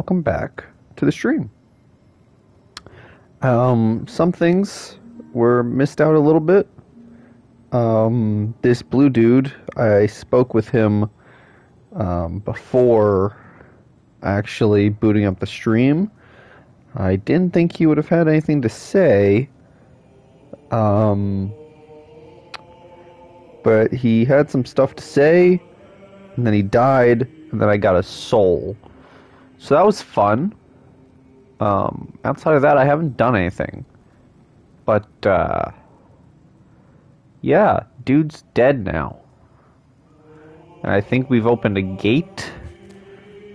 welcome back to the stream. Um, some things were missed out a little bit. Um, this blue dude, I spoke with him um, before actually booting up the stream. I didn't think he would have had anything to say. Um, but he had some stuff to say, and then he died, and then I got a soul. So that was fun. Um, outside of that, I haven't done anything. But, uh, yeah, dude's dead now. And I think we've opened a gate.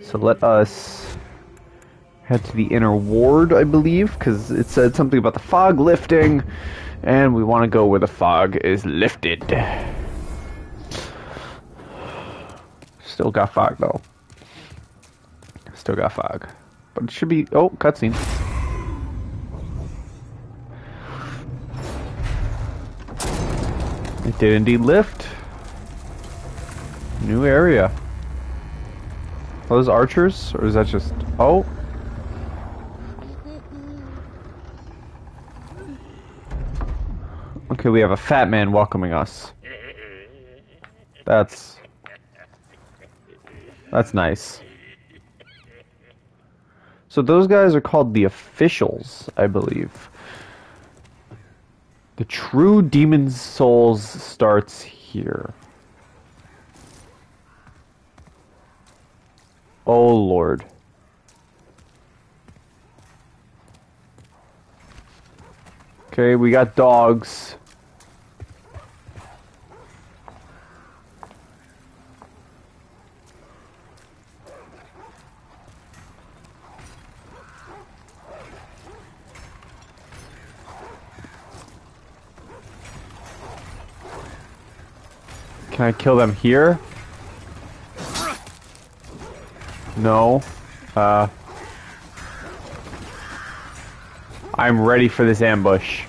So let us head to the inner ward, I believe, because it said something about the fog lifting, and we want to go where the fog is lifted. Still got fog, though. Still got fog. But it should be... Oh, cutscene. It did indeed lift. New area. Are those archers? Or is that just... Oh. Okay, we have a fat man welcoming us. That's... That's nice. So those guys are called the officials, I believe. The true Demon souls starts here. Oh lord. Okay, we got dogs. Can I kill them here? No. Uh... I'm ready for this ambush.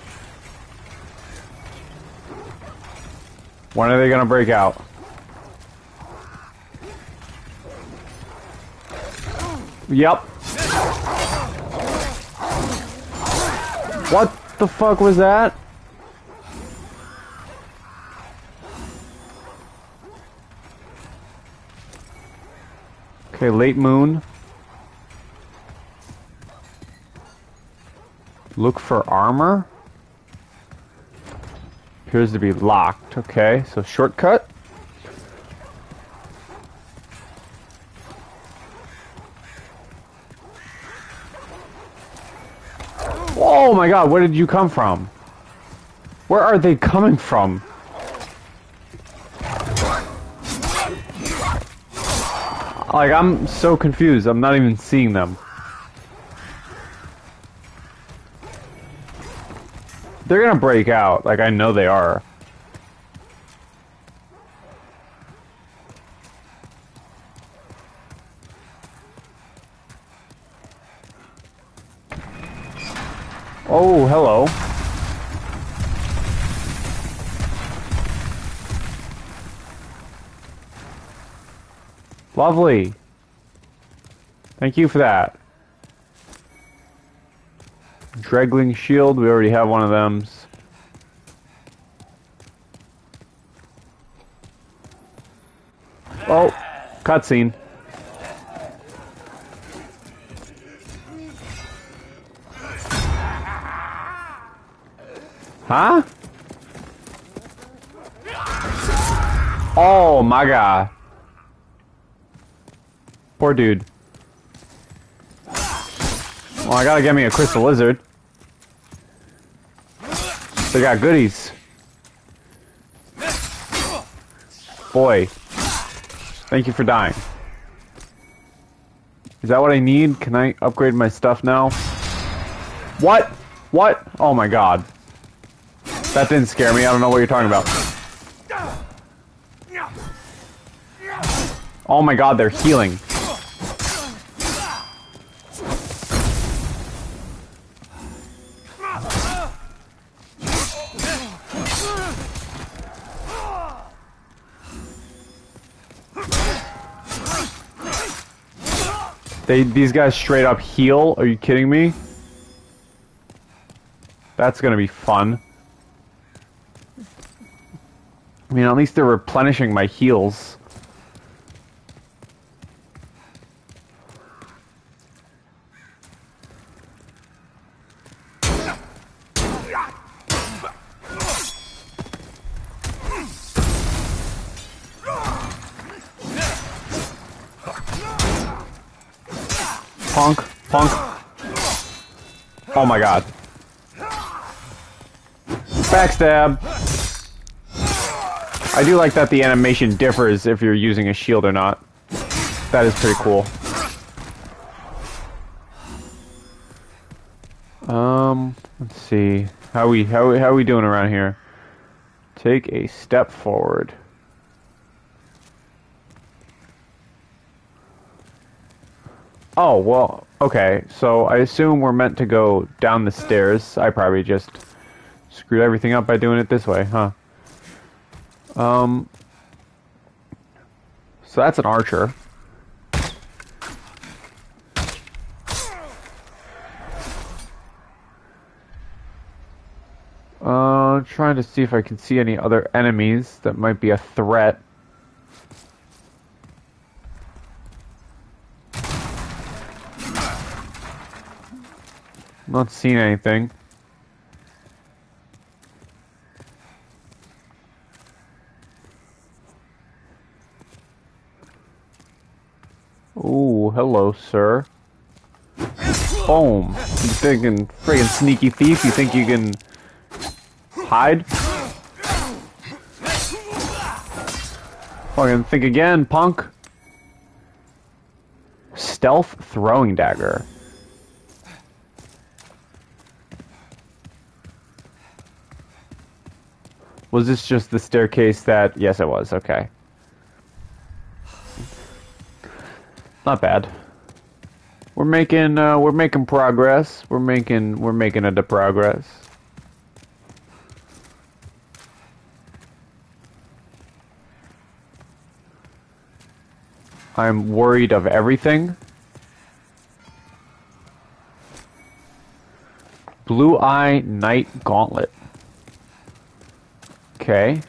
When are they gonna break out? Yep. What the fuck was that? Okay, late moon. Look for armor. Appears to be locked. Okay, so shortcut. Oh my god, where did you come from? Where are they coming from? Like, I'm so confused. I'm not even seeing them. They're gonna break out. Like, I know they are. Oh, hello. Lovely. Thank you for that. Dregling shield, we already have one of them. Oh, cutscene. Huh? Oh my god. Poor dude. Well, I gotta get me a crystal lizard. They got goodies. Boy. Thank you for dying. Is that what I need? Can I upgrade my stuff now? What? What? Oh my god. That didn't scare me. I don't know what you're talking about. Oh my god, they're healing. They these guys straight up heal. Are you kidding me? That's gonna be fun. I mean, at least they're replenishing my heals. Punk, punk. Oh my god. Backstab. I do like that the animation differs if you're using a shield or not. That is pretty cool. Um, let's see. How we how we, how we doing around here? Take a step forward. Oh, well, okay. So I assume we're meant to go down the stairs. I probably just screwed everything up by doing it this way, huh? Um, so that's an archer. Uh, trying to see if I can see any other enemies that might be a threat. Not seen anything. Ooh, hello, sir. Boom. You thinking friggin' sneaky thief? You think you can hide? Fucking think again, punk. Stealth throwing dagger. Was this just the staircase that... Yes, it was. Okay. Not bad. We're making uh, we're making progress. We're making we're making a progress. I'm worried of everything. Blue Eye Knight Gauntlet. Okay.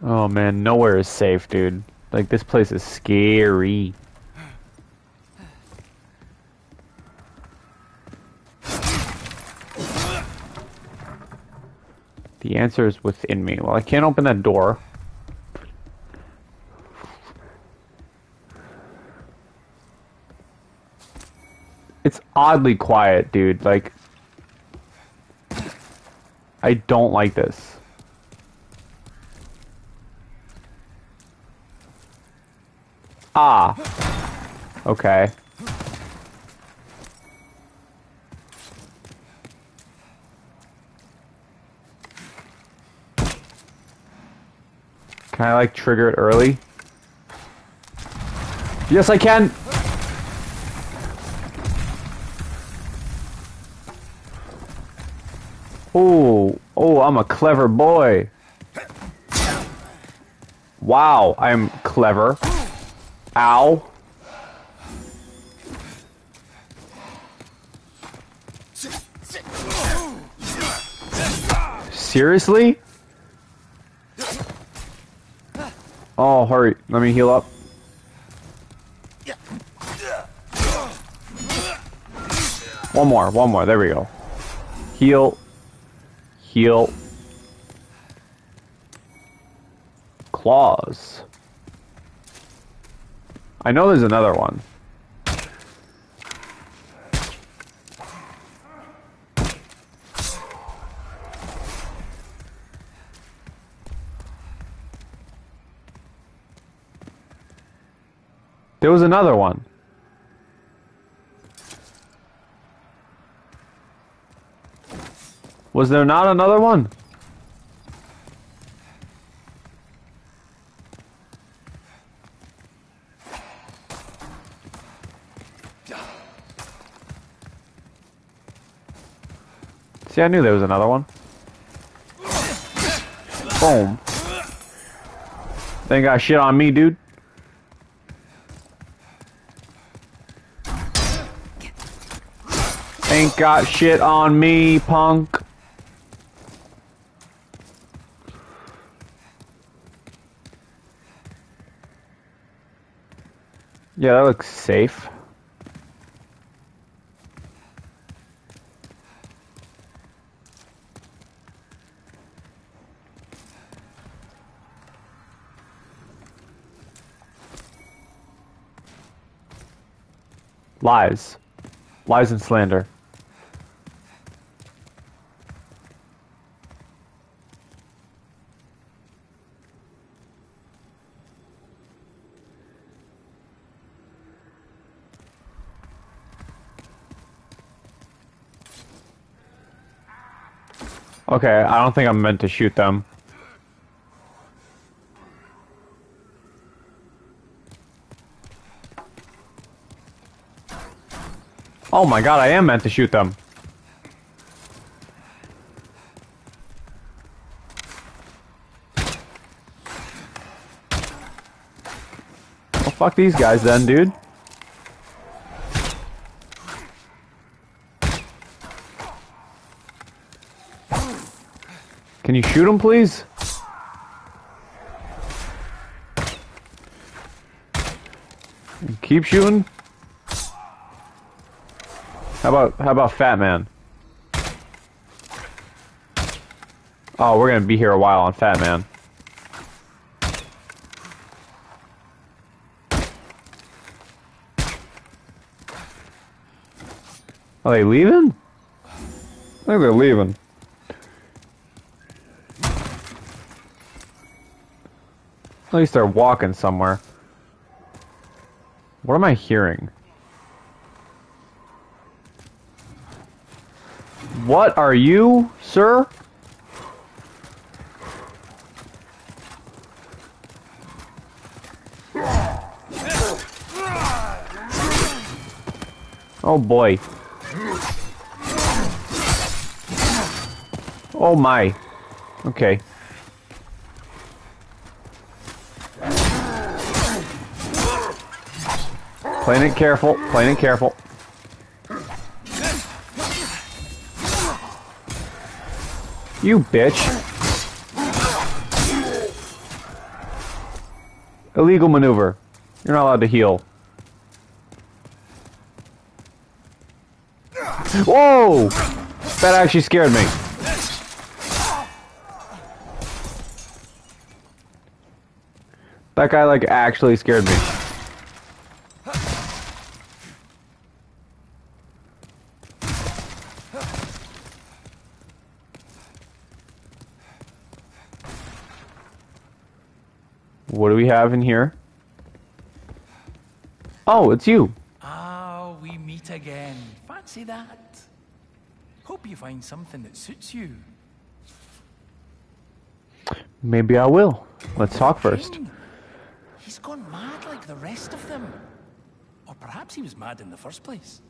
Oh man, nowhere is safe, dude. Like this place is scary. The answer is within me. Well, I can't open that door. It's oddly quiet, dude. Like, I don't like this. Ah. Okay. Can I like trigger it early? Yes, I can. Oh, oh, I'm a clever boy. Wow, I'm clever. Ow. Seriously? Oh, hurry. Let me heal up. One more, one more. There we go. Heal. Heal. Claws. I know there's another one. There was another one. Was there not another one? See, I knew there was another one. Boom. They got shit on me, dude. Ain't got shit on me, punk. Yeah, that looks safe. Lies. Lies and slander. Okay, I don't think I'm meant to shoot them. Oh my god, I am meant to shoot them. Well, fuck these guys then, dude. Can you shoot him, please? Keep shooting. How about how about Fat Man? Oh, we're gonna be here a while on Fat Man. Are they leaving? I think they're leaving. At least they're walking somewhere. What am I hearing? What are you, sir? Oh boy. Oh my. Okay. Playing it careful, playing it careful. You bitch. Illegal maneuver. You're not allowed to heal. Whoa! That actually scared me. That guy, like, actually scared me. Have in here? Oh, it's you. Ah, we meet again. Fancy that. Hope you find something that suits you. Maybe I will. Let's talk first. He's gone mad like the rest of them. Or perhaps he was mad in the first place.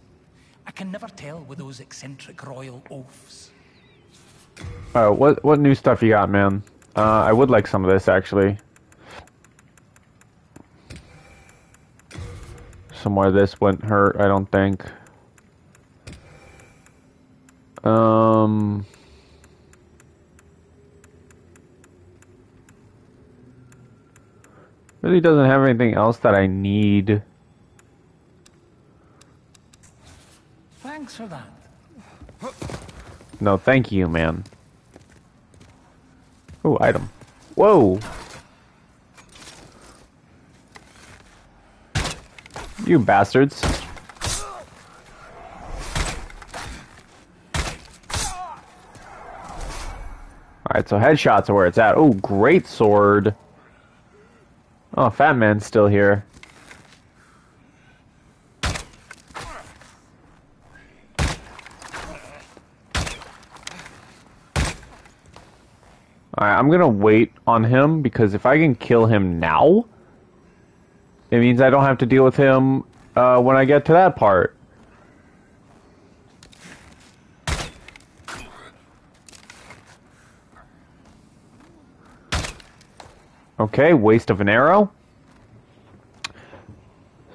I can never tell with those eccentric royal oafs. Uh, what what new stuff you got, man? Uh, I would like some of this actually. Somewhere this wouldn't hurt, I don't think. Um. Really doesn't have anything else that I need. Thanks for that. No, thank you, man. Oh, item. Whoa! You bastards. Alright, so headshots are where it's at. Oh, great sword. Oh, Fat Man's still here. Alright, I'm gonna wait on him because if I can kill him now, it means I don't have to deal with him uh, when I get to that part. Okay, waste of an arrow.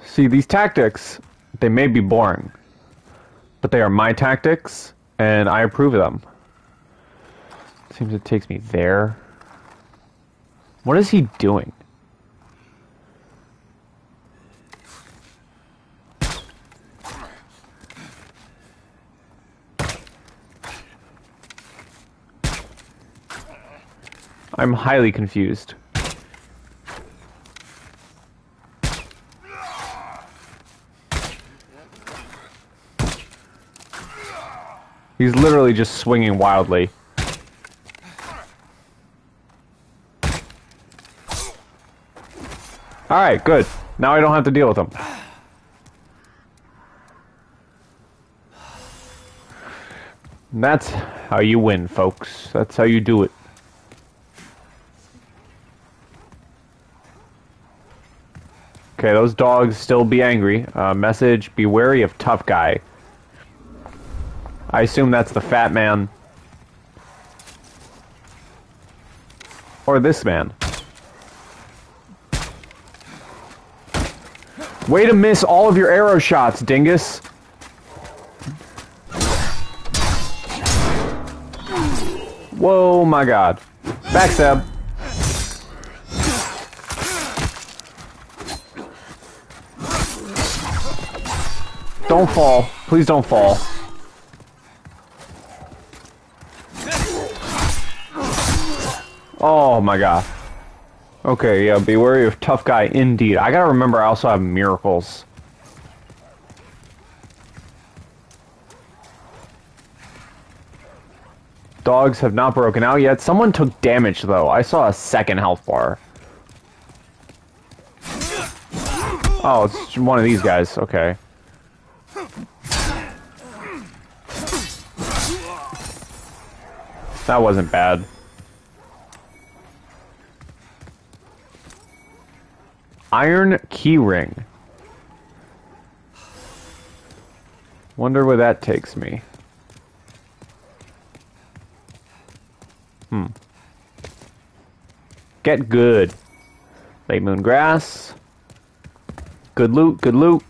See, these tactics, they may be boring, but they are my tactics, and I approve of them. Seems it takes me there. What is he doing? I'm highly confused. He's literally just swinging wildly. Alright, good. Now I don't have to deal with him. That's how you win, folks. That's how you do it. Okay, those dogs still be angry. Uh, message, be wary of tough guy. I assume that's the fat man. Or this man. Way to miss all of your arrow shots, dingus. Whoa, my god. Backstab. Don't fall. Please don't fall. Oh my god. Okay, yeah, be wary of tough guy indeed. I gotta remember I also have miracles. Dogs have not broken out yet. Someone took damage though. I saw a second health bar. Oh, it's one of these guys. Okay. That wasn't bad. Iron keyring. Wonder where that takes me. Hmm. Get good. Late moon grass. Good loot, good loot.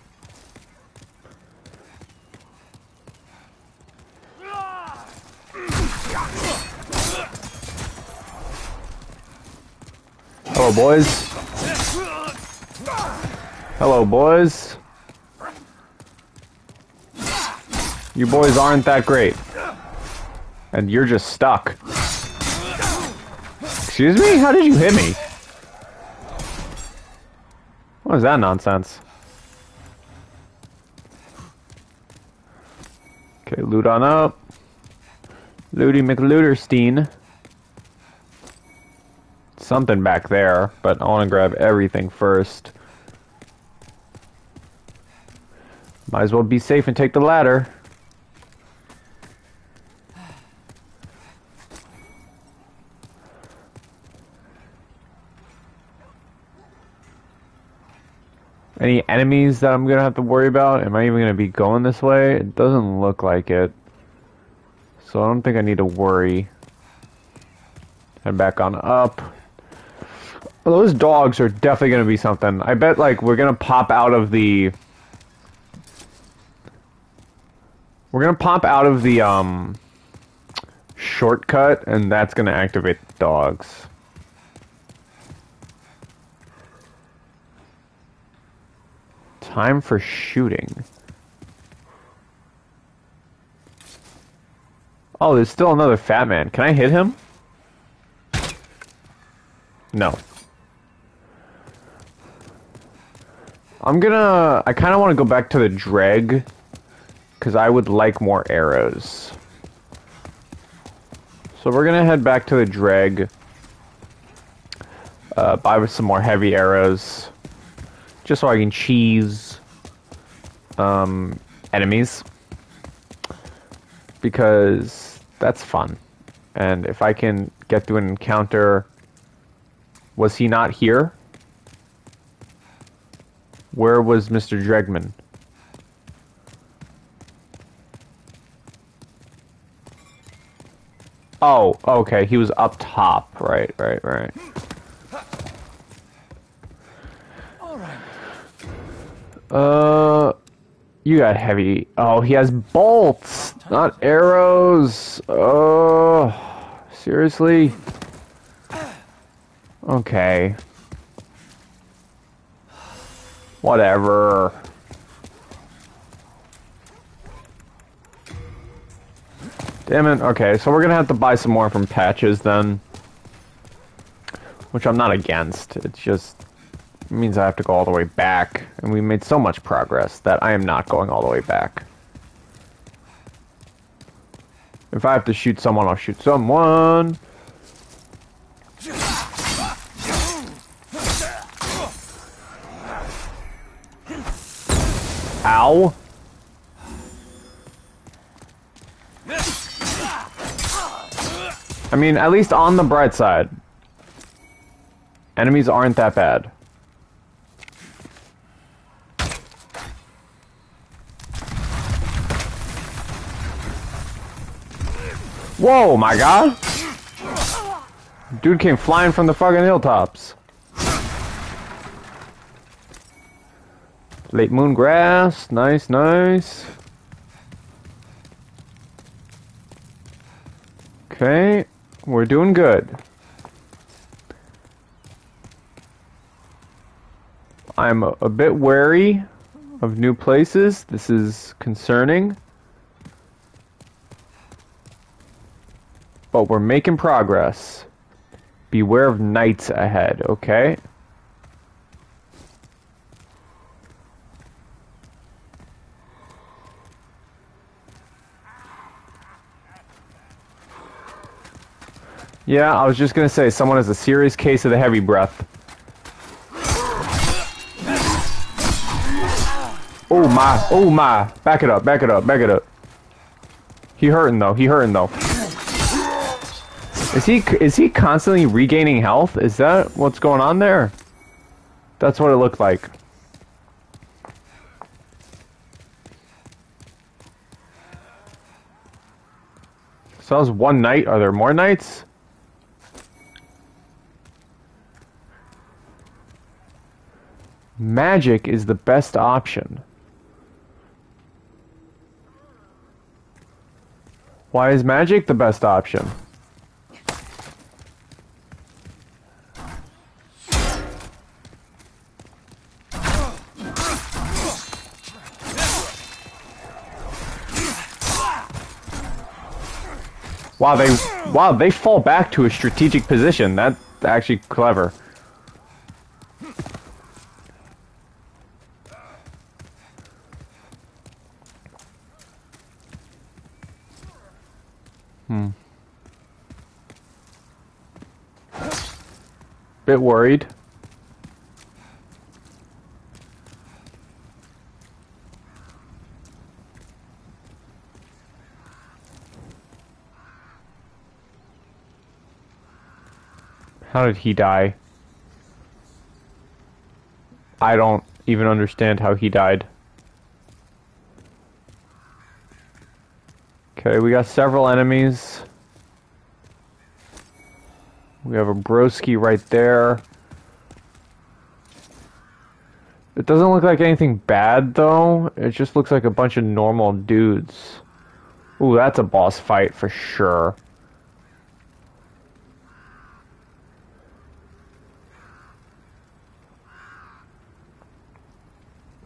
Hello, boys. Hello, boys. You boys aren't that great. And you're just stuck. Excuse me? How did you hit me? What is that nonsense? Okay, loot on up. Looty McLooterstein. Something back there, but I want to grab everything first. Might as well be safe and take the ladder. Any enemies that I'm gonna have to worry about? Am I even gonna be going this way? It doesn't look like it. So I don't think I need to worry. Head back on up. Well, those dogs are definitely gonna be something. I bet like we're gonna pop out of the We're gonna pop out of the um shortcut and that's gonna activate the dogs. Time for shooting. Oh, there's still another fat man. Can I hit him? No. I'm gonna... I kind of want to go back to the dreg. Because I would like more arrows. So we're gonna head back to the dreg. Uh, buy some more heavy arrows just so I can cheese um, enemies because that's fun. And if I can get through an encounter, was he not here? Where was Mr. Dregman? Oh, okay, he was up top. Right, right, right. Uh, you got heavy. Oh, he has bolts, not arrows. Oh, seriously? Okay. Whatever. Damn it. Okay, so we're gonna have to buy some more from Patches then. Which I'm not against. It's just it means I have to go all the way back. And we made so much progress that I am not going all the way back. If I have to shoot someone, I'll shoot someone. Ow. I mean, at least on the bright side, enemies aren't that bad. Whoa, my god! Dude came flying from the fucking hilltops. Late moon grass, nice, nice. Okay, we're doing good. I'm a, a bit wary of new places. This is concerning. But we're making progress. Beware of knights ahead, okay? Yeah, I was just gonna say, someone has a serious case of the heavy breath. Oh my, oh my. Back it up, back it up, back it up. He hurting though, he hurting though. Is he is he constantly regaining health? Is that what's going on there? That's what it looked like. So that was one knight. Are there more knights? Magic is the best option. Why is magic the best option? Wow, they wow they fall back to a strategic position. That's actually clever. Bit worried. How did he die? I don't even understand how he died. Okay, we got several enemies. We have a broski right there. It doesn't look like anything bad, though. It just looks like a bunch of normal dudes. Ooh, that's a boss fight for sure.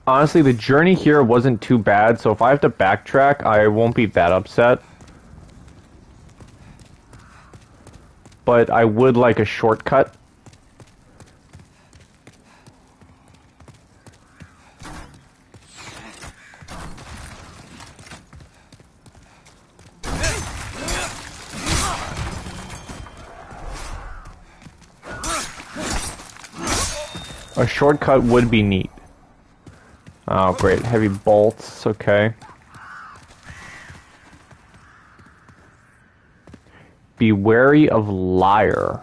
honestly, the journey here wasn't too bad, so if I have to backtrack, I won't be that upset. But I would like a shortcut. A shortcut would be neat. Oh, great. Heavy bolts. Okay. Be wary of liar.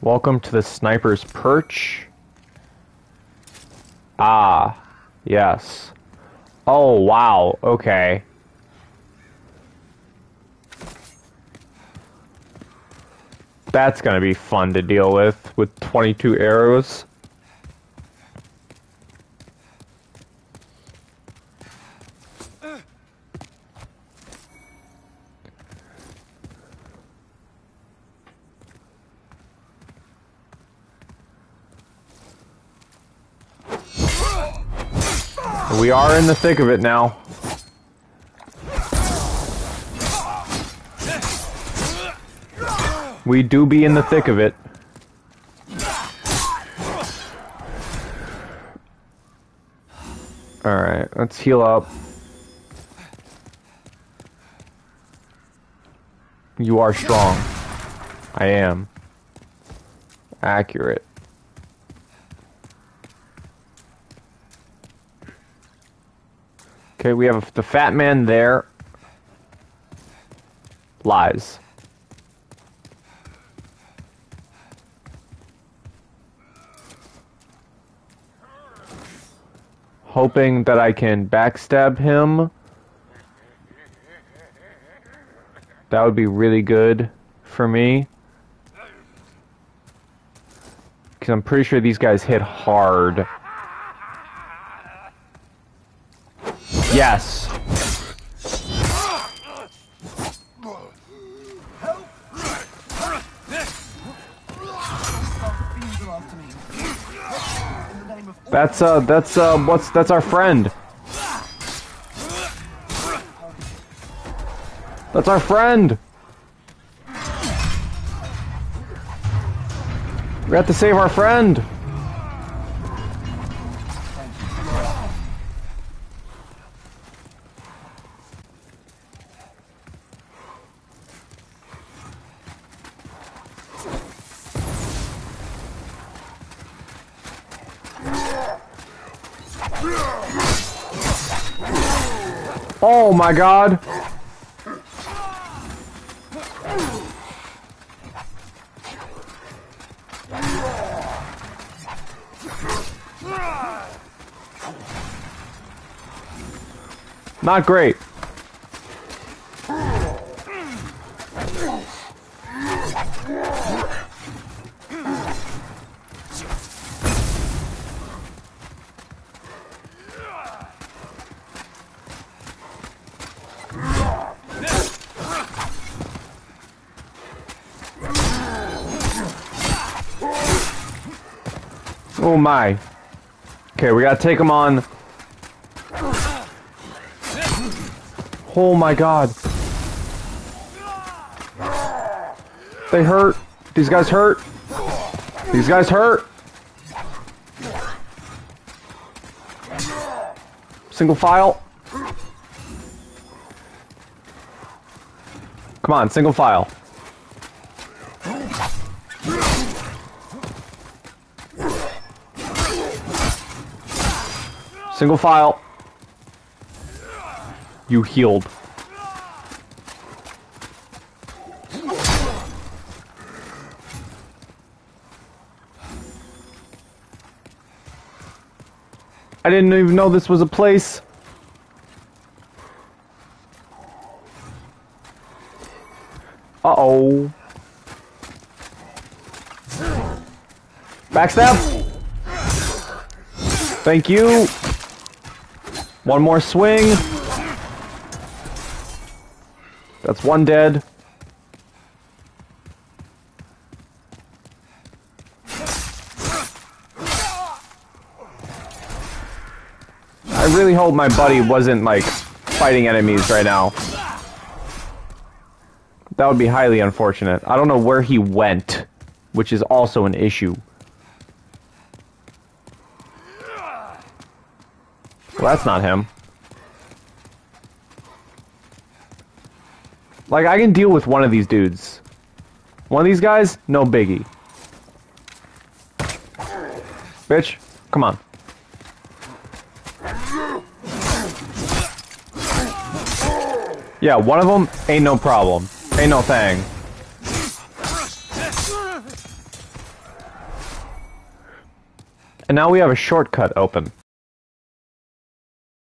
Welcome to the sniper's perch. Ah, yes. Oh, wow. Okay. That's gonna be fun to deal with, with 22 arrows. We are in the thick of it now. We do be in the thick of it. Alright, let's heal up. You are strong. I am. Accurate. Okay, we have the fat man there. Lies. Hoping that I can backstab him. That would be really good for me. Because I'm pretty sure these guys hit hard. Yes. That's uh that's uh what's that's our friend. That's our friend. We have to save our friend. Oh my god. Not great. My. Okay, we gotta take him on. Oh my god. They hurt. These guys hurt. These guys hurt. Single file. Come on, single file. Single file. You healed. I didn't even know this was a place. Uh-oh. Backstab. Thank you. One more swing. That's one dead. I really hope my buddy wasn't, like, fighting enemies right now. That would be highly unfortunate. I don't know where he went, which is also an issue. That's not him. Like, I can deal with one of these dudes. One of these guys, no biggie. Bitch, come on. Yeah, one of them ain't no problem. Ain't no thing. And now we have a shortcut open.